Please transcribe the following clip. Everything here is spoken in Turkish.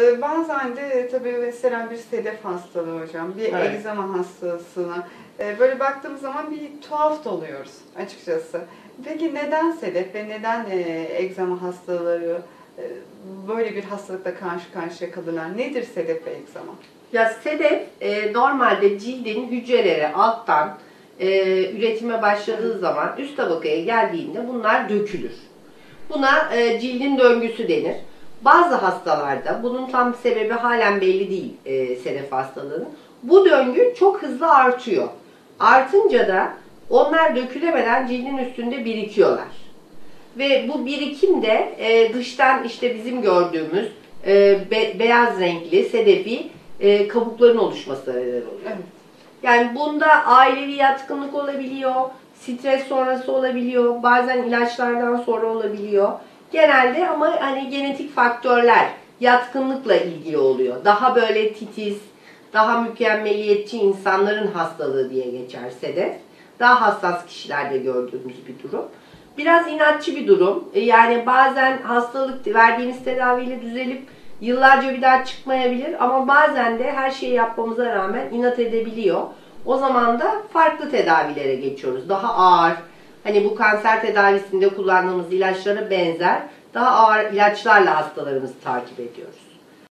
Ee, Bazen de tabii mesela bir sedef hastalığı hocam, bir Evet. egzama hastasına e, böyle baktığımız zaman bir tuhaf oluyoruz açıkçası. Peki neden sedef ve neden e, egzama hastaları e, böyle bir hastalıkla karşı karşıya kalırlar? Nedir sedef ve egzama? Ya sedef e, normalde cildin hücreleri alttan e, üretime başladığı zaman üst tabakaya geldiğinde bunlar dökülür. Buna e, cildin döngüsü denir. Bazı hastalarda bunun tam sebebi halen belli değil e, sedef hastalığının. Bu döngü çok hızlı artıyor. Artınca da onlar dökülemeden cildin üstünde birikiyorlar. Ve bu birikim de e, dıştan işte bizim gördüğümüz e, be- beyaz renkli sedefi e, kabukların oluşmasına neden oluyor. Evet. Yani bunda ailevi yatkınlık olabiliyor, stres sonrası olabiliyor, bazen ilaçlardan sonra olabiliyor. Genelde ama hani genetik faktörler yatkınlıkla ilgili oluyor. Daha böyle titiz, daha mükemmeliyetçi insanların hastalığı diye geçer sedef. Daha hassas kişilerde gördüğümüz bir durum. Biraz inatçı bir durum. E, Yani bazen hastalık verdiğiniz tedaviyle düzelip yıllarca bir daha çıkmayabilir ama bazen de her şeyi yapmamıza rağmen inat edebiliyor. O zaman da farklı tedavilere geçiyoruz. Daha ağır, hani bu kanser tedavisinde kullandığımız ilaçlara benzer daha ağır ilaçlarla hastalarımızı takip ediyoruz.